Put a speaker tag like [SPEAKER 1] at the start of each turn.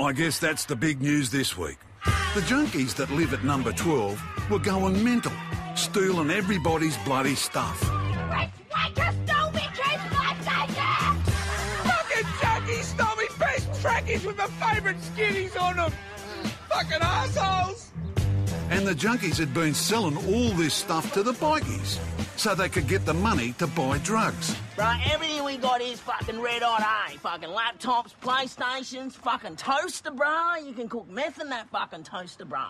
[SPEAKER 1] I guess that's the big news this week. The junkies that live at number 12 were going mental, stealing everybody's bloody stuff.
[SPEAKER 2] Fucking junkies stole me best trackies with my favourite skinnies on them. Fucking assholes.
[SPEAKER 1] And the junkies had been selling all this stuff to the bikies so they could get the money to buy drugs.
[SPEAKER 3] Right, everything we got is fucking red hot, eh? Fucking laptops, PlayStations, fucking toaster, bro. You can cook meth in that fucking toaster, bro.